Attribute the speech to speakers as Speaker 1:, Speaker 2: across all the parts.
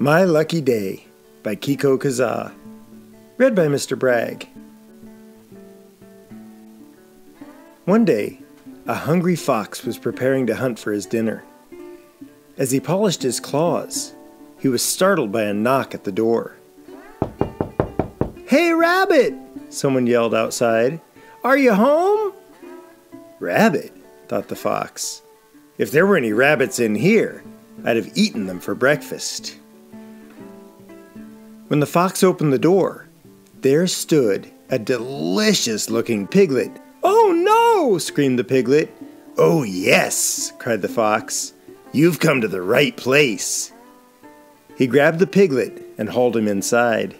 Speaker 1: My Lucky Day by Keiko Kasza. Read by Mr. Bragg. One day, a hungry fox was preparing to hunt for his dinner. As he polished his claws, he was startled by a knock at the door. Hey, Rabbit! Someone yelled outside. Are you home? Rabbit, thought the fox. If there were any rabbits in here, I'd have eaten them for breakfast. When the fox opened the door, there stood a delicious looking piglet. Oh no! screamed the piglet. Oh yes, cried the fox. You've come to the right place. He grabbed the piglet and hauled him inside.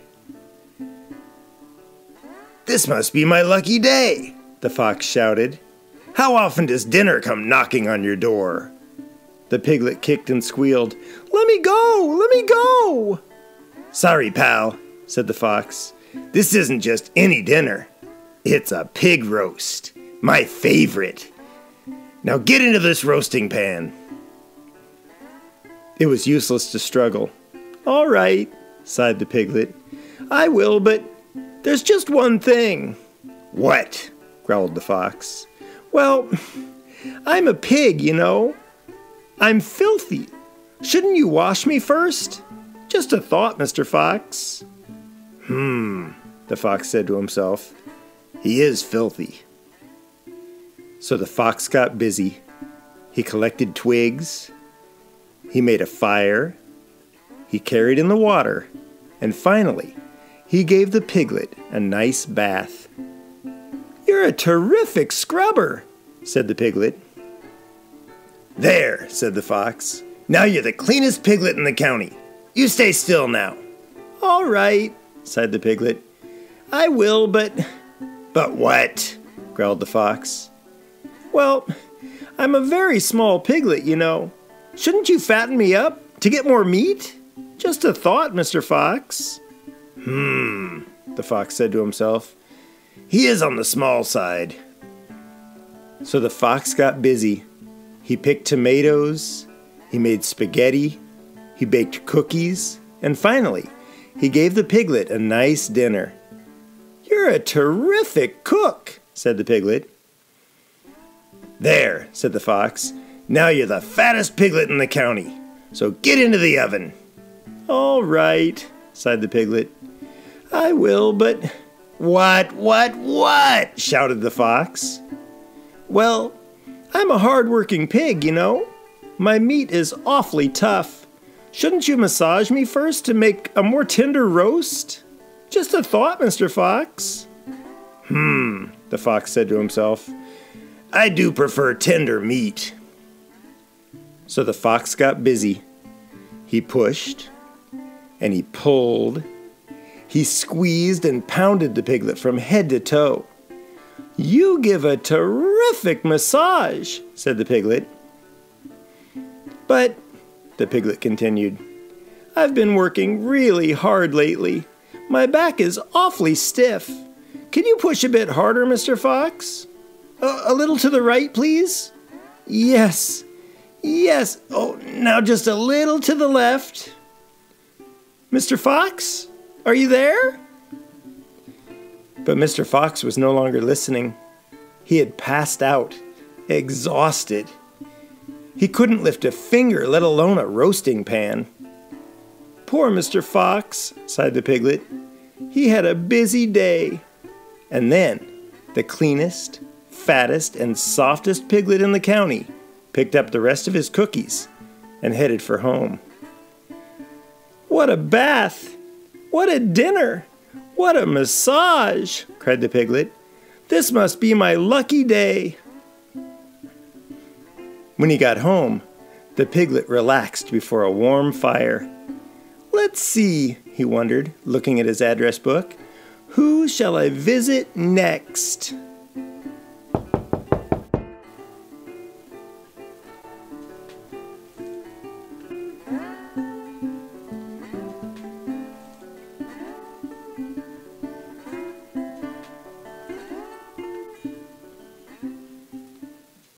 Speaker 1: This must be my lucky day, the fox shouted. How often does dinner come knocking on your door? The piglet kicked and squealed. Let me go! Let me go! Sorry, pal, said the fox. This isn't just any dinner. It's a pig roast, my favorite. Now get into this roasting pan. It was useless to struggle. All right, sighed the piglet. I will, but there's just one thing. What? growled the fox. Well, I'm a pig, you know. I'm filthy. Shouldn't you wash me first? Just a thought, Mr. Fox. Hmm, the fox said to himself. He is filthy. So the fox got busy. He collected twigs. He made a fire. He carried in the water. And finally, he gave the piglet a nice bath. You're a terrific scrubber, said the piglet. There, said the fox. Now you're the cleanest piglet in the county. You stay still now. All right, sighed the piglet. I will, but. But what? growled the fox. Well, I'm a very small piglet, you know. Shouldn't you fatten me up to get more meat? Just a thought, Mr. Fox. Hmm, the fox said to himself. He is on the small side. So the fox got busy. He picked tomatoes, he made spaghetti, he baked cookies, and finally, he gave the piglet a nice dinner. You're a terrific cook, said the piglet. There, said the fox. Now you're the fattest piglet in the county, so get into the oven. All right, sighed the piglet. I will, but. What, what, what? shouted the fox. Well, I'm a hard working pig, you know. My meat is awfully tough. Shouldn't you massage me first to make a more tender roast? Just a thought, Mr. Fox. Hmm, the fox said to himself. I do prefer tender meat. So the fox got busy. He pushed, and he pulled. He squeezed and pounded the piglet from head to toe. You give a terrific massage, said the piglet. But the piglet continued. I've been working really hard lately. My back is awfully stiff. Can you push a bit harder, Mr. Fox? A, a little to the right, please? Yes. Yes. Oh, now just a little to the left. Mr. Fox, are you there? But Mr. Fox was no longer listening. He had passed out, exhausted. He couldn't lift a finger, let alone a roasting pan. Poor Mr. Fox, sighed the piglet. He had a busy day. And then, the cleanest, fattest, and softest piglet in the county picked up the rest of his cookies and headed for home. What a bath! What a dinner! What a massage! cried the piglet. This must be my lucky day. When he got home, the piglet relaxed before a warm fire. Let's see, he wondered, looking at his address book. Who shall I visit next?